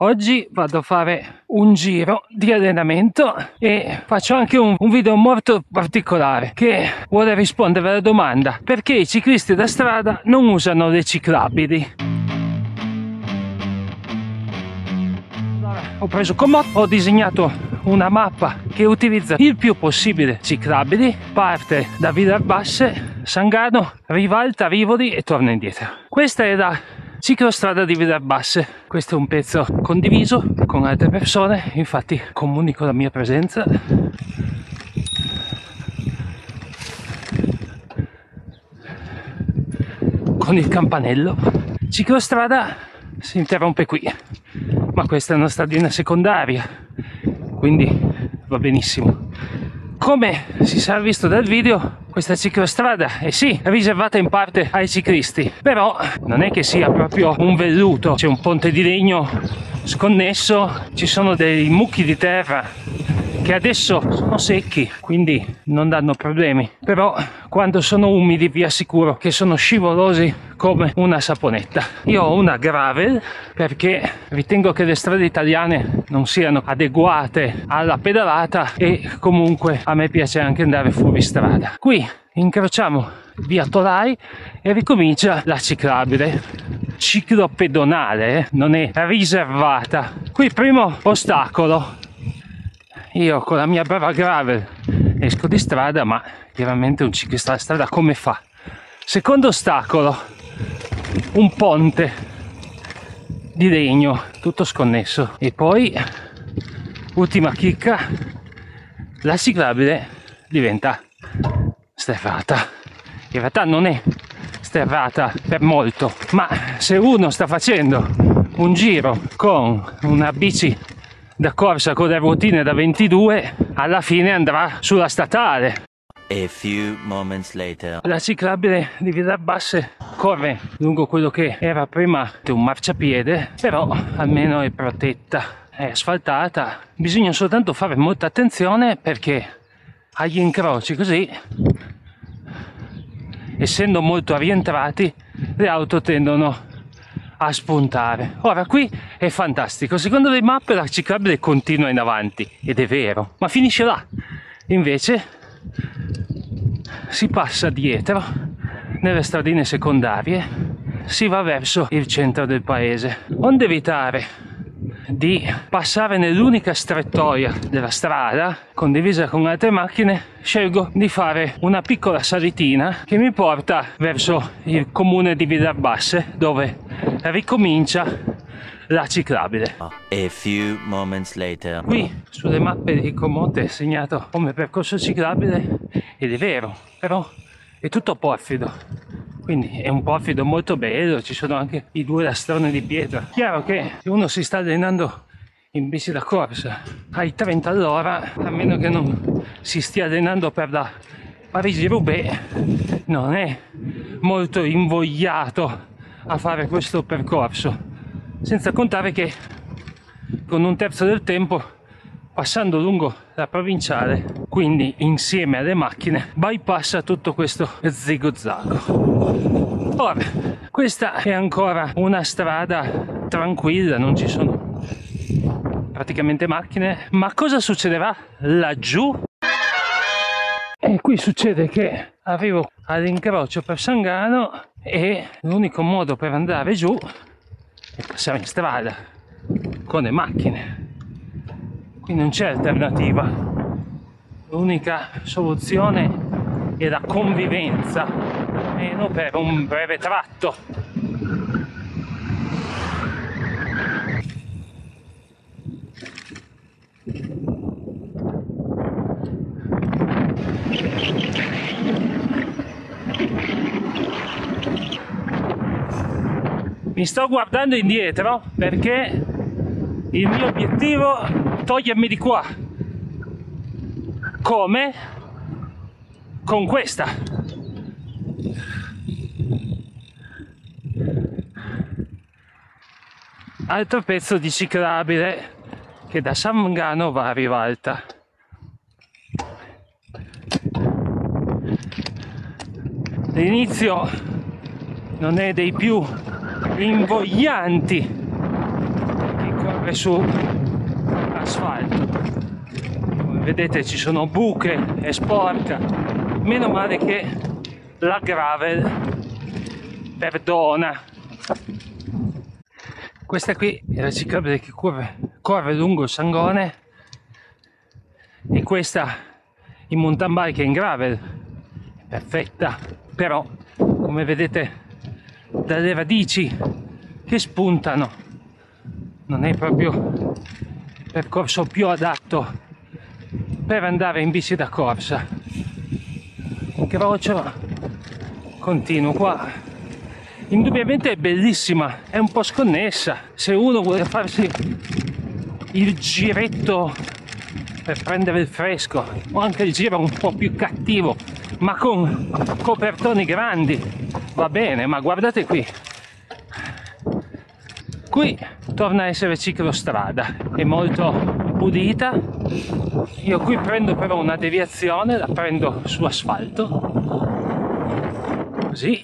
Oggi vado a fare un giro di allenamento e faccio anche un, un, video molto particolare che vuole rispondere alla domanda perché i ciclisti da strada non usano le ciclabili. Ho preso Komoot, ho disegnato una mappa che utilizza il più possibile ciclabili, parte da Villarbasse, Sangano, rivalta Rivoli e torna indietro. Questa è la ciclostrada di Villarbasse. Questo è un pezzo condiviso con altre persone, infatti comunico la mia presenza. Con il campanello. Ciclostrada si interrompe qui, ma questa è una stradina secondaria, quindi va benissimo. Come si sarà visto dal video, questa ciclostrada è sì riservata in parte ai ciclisti però non è che sia proprio un velluto c'è un ponte di legno sconnesso ci sono dei mucchi di terra che adesso sono secchi quindi non danno problemi. Però quando sono umidi vi assicuro che sono scivolosi come una saponetta. Io ho una gravel perché ritengo che le strade italiane non siano adeguate alla pedalata e comunque a me piace anche andare fuori strada. Qui incrociamo via Tolai e ricomincia la ciclabile. Ciclopedonale non è riservata. Qui primo ostacolo io con la mia brava gravel esco di strada ma chiaramente un ciclista di strada come fa? Secondo ostacolo un ponte di legno tutto sconnesso. E poi ultima chicca la ciclabile diventa sterrata. In realtà non è sterrata per molto ma se uno sta facendo un giro con una bici da corsa con le ruotine da 22 alla fine andrà sulla statale. A la ciclabile di Villarbasse corre lungo quello che era prima un marciapiede però almeno è protetta è asfaltata. Bisogna soltanto fare molta attenzione perché agli incroci così essendo molto rientrati le auto tendono a spuntare. Ora qui è fantastico, secondo le mappe la ciclabile continua in avanti ed è vero, ma finisce là. Invece si passa dietro nelle stradine secondarie, si va verso il centro del paese. Onde evitare di passare nell'unica strettoia della strada condivisa con altre macchine scelgo di fare una piccola salitina che mi porta verso il comune di Villarbasse dove ricomincia la ciclabile. A few moments later. Qui sulle mappe di Comote è segnato come percorso ciclabile ed è vero, però è tutto porfido. Quindi è un porfido molto bello, ci sono anche i due lastroni di pietra. Chiaro che se uno si sta allenando in bici da corsa ai 30 all'ora, a meno che non si stia allenando per la Parigi-Roubaix, non è molto invogliato a fare questo percorso senza contare che con un terzo del tempo passando lungo la provinciale quindi insieme alle macchine bypassa tutto questo zigo zago ora questa è ancora una strada tranquilla non ci sono praticamente macchine ma cosa succederà laggiù? E qui succede che arrivo all'incrocio per Sangano e l'unico modo per andare giù è passare in strada con le macchine. Qui non c'è alternativa. L'unica soluzione è la convivenza almeno per un breve tratto mi sto guardando indietro perché il mio obiettivo è togliermi di qua. Come? Con questa. Altro pezzo di ciclabile che da San Mangano va a Rivalta. L'inizio non è dei più invoglianti chi corre su asfalto. Come vedete ci sono buche, è sporca. Meno male che la gravel perdona. Questa qui è la ciclabile che corre, corre lungo il Sangone e questa in mountain bike in gravel perfetta però come vedete dalle radici che spuntano. Non è proprio il percorso più adatto per andare in bici da corsa. Incrocio continuo qua. Indubbiamente è bellissima è un po' sconnessa. Se uno vuole farsi il giretto per prendere il fresco o anche il giro un po' più cattivo ma con copertoni grandi va bene ma guardate qui. Qui torna a essere ciclostrada. È molto pulita. Io qui prendo però una deviazione la prendo su asfalto. Così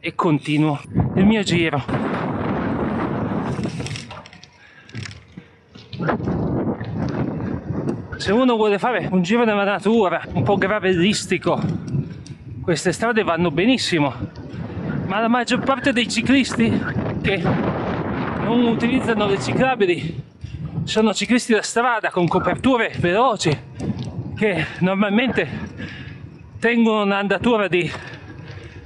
e continuo il mio giro. Se uno vuole fare un giro nella natura un po' gravelistico queste strade vanno benissimo ma la maggior parte dei ciclisti che non utilizzano le ciclabili sono ciclisti da strada con coperture veloci che normalmente tengono un'andatura di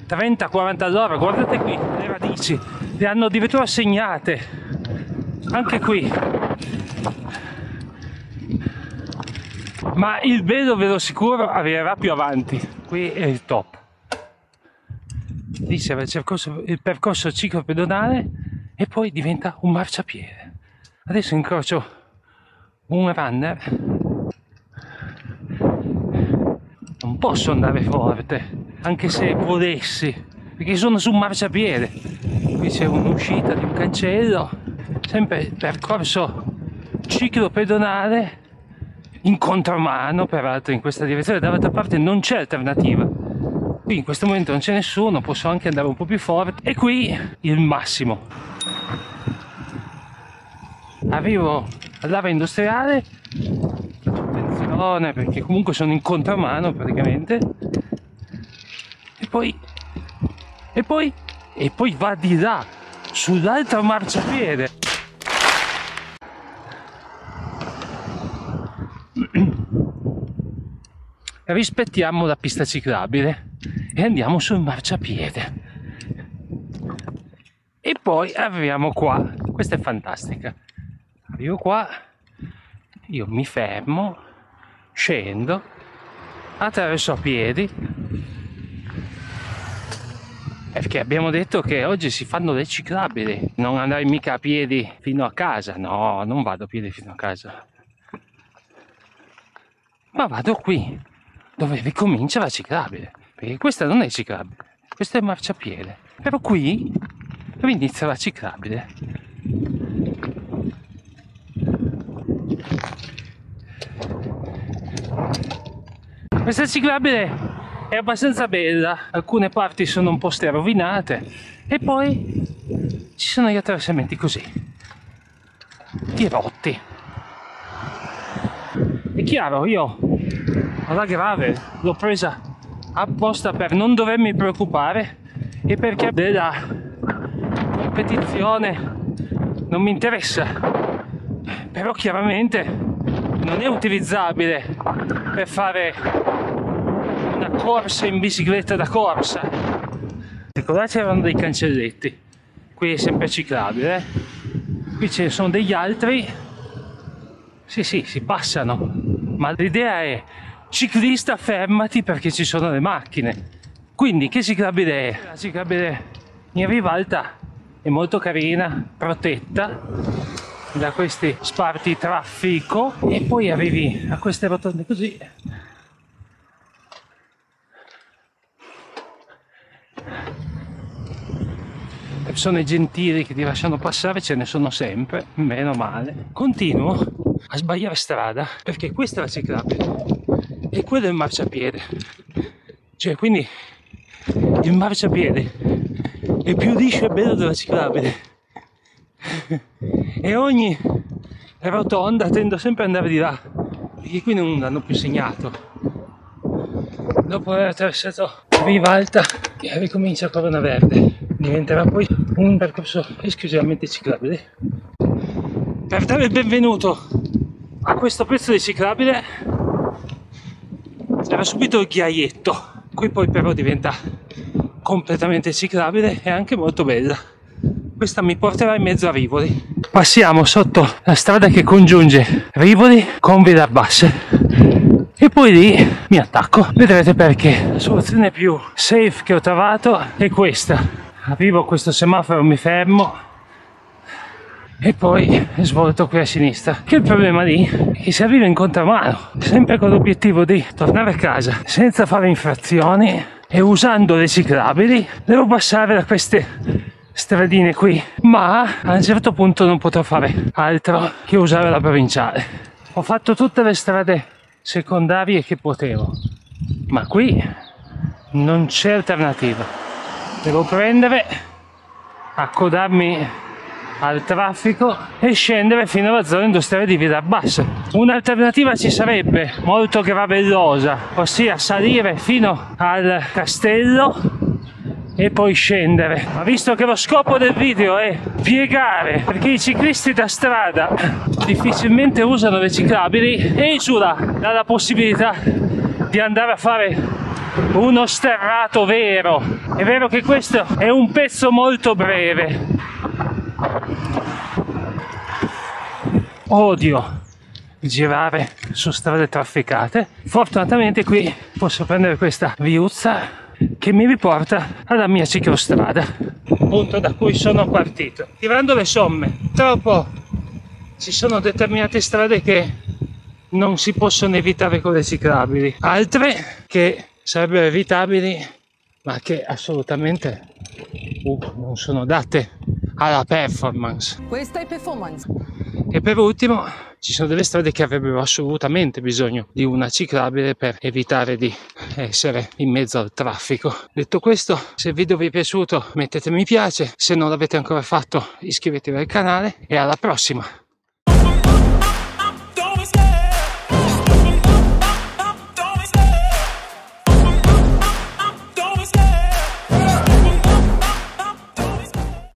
30-40 all'ora. Guardate qui le radici le hanno addirittura segnate. Anche qui. Ma il velo ve lo sicuro arriverà più avanti. Qui è il top c'è il percorso, il percorso ciclopedonale e poi diventa un marciapiede. Adesso incrocio un runner. Non posso andare forte, anche se volessi, perché sono su un marciapiede. Qui c'è un'uscita di un cancello, sempre percorso ciclo pedonale in contromano, peraltro in questa direzione, dall'altra parte non c'è alternativa. Qui in questo momento non c'è nessuno, posso anche andare un po' più forte. E qui il massimo. Arrivo all'area industriale. Attenzione perché comunque sono in contramano praticamente. E poi e poi e poi va di là sull'altro marciapiede rispettiamo la pista ciclabile e andiamo sul marciapiede. E poi arriviamo qua. Questa è fantastica. Arrivo qua io mi fermo scendo attraverso a piedi. Perché abbiamo detto che oggi si fanno le ciclabili non andare mica a piedi fino a casa. No non vado a piedi fino a casa. Ma vado qui dove ricomincia la ciclabile perché questa non è ciclabile questo è marciapiede però qui inizia la ciclabile Questa ciclabile è abbastanza bella, alcune parti sono un po' sterrovinate e poi ci sono gli attraversamenti così, dirotti. È chiaro, io alla grave l'ho presa apposta per non dovermi preoccupare e perché della competizione non mi interessa, però chiaramente non è utilizzabile per fare una corsa in bicicletta da corsa. Ecco là c'erano dei cancelletti qui è sempre ciclabile eh? qui ce ne sono degli altri. Sì sì si passano ma l'idea è ciclista fermati perché ci sono le macchine quindi che ciclabile è? la ciclabile in rivalta è molto carina protetta da questi sparti traffico e poi arrivi a queste rotonde così persone gentili che ti lasciano passare ce ne sono sempre, meno male. Continuo a sbagliare strada perché questa è la ciclabile e quello è il marciapiede. Cioè, quindi il marciapiede è più liscio e bello della ciclabile. E ogni rotonda, tendo sempre ad andare di là, perché qui non hanno più segnato. Dopo aver attraversato Rivalta, ricomincia Corona Verde, diventerà poi un percorso esclusivamente ciclabile. Per dare il benvenuto a questo pezzo di ciclabile c'era subito il ghiaietto, qui poi però diventa completamente ciclabile e anche molto bella. Questa mi porterà in mezzo a Rivoli. Passiamo sotto la strada che congiunge Rivoli con Villarbasse e poi lì mi attacco. Vedrete perché. La soluzione più safe che ho trovato è questa. Arrivo a questo semaforo, mi fermo e poi svolto qui a sinistra. Che il problema lì è che si arriva in contramano, sempre con l'obiettivo di tornare a casa senza fare infrazioni e usando le ciclabili, devo passare da queste stradine qui, ma a un certo punto non potrò fare altro che usare la provinciale. Ho fatto tutte le strade secondarie che potevo, ma qui non c'è alternativa. Devo prendere, accodarmi al traffico e scendere fino alla zona industriale di Villa Bassa. Un'alternativa ci sarebbe molto gravellosa, ossia salire fino al castello e poi scendere. Ma visto che lo scopo del video è piegare, perché i ciclisti da strada difficilmente usano le ciclabili, esula dalla possibilità di andare a fare uno sterrato vero. È vero che questo è un pezzo molto breve. Odio girare su strade trafficate. Fortunatamente qui posso prendere questa viuzza che mi riporta alla mia ciclostrada, punto da cui sono partito. Tirando le somme, purtroppo ci sono determinate strade che non si possono evitare con le ciclabili, altre che sarebbero evitabili ma che assolutamente uh, non sono date alla performance. Questa è performance. E per ultimo ci sono delle strade che avrebbero assolutamente bisogno di una ciclabile per evitare di essere in mezzo al traffico. Detto questo, se il video vi è piaciuto mettete mi piace, se non l'avete ancora fatto iscrivetevi al canale e alla prossima!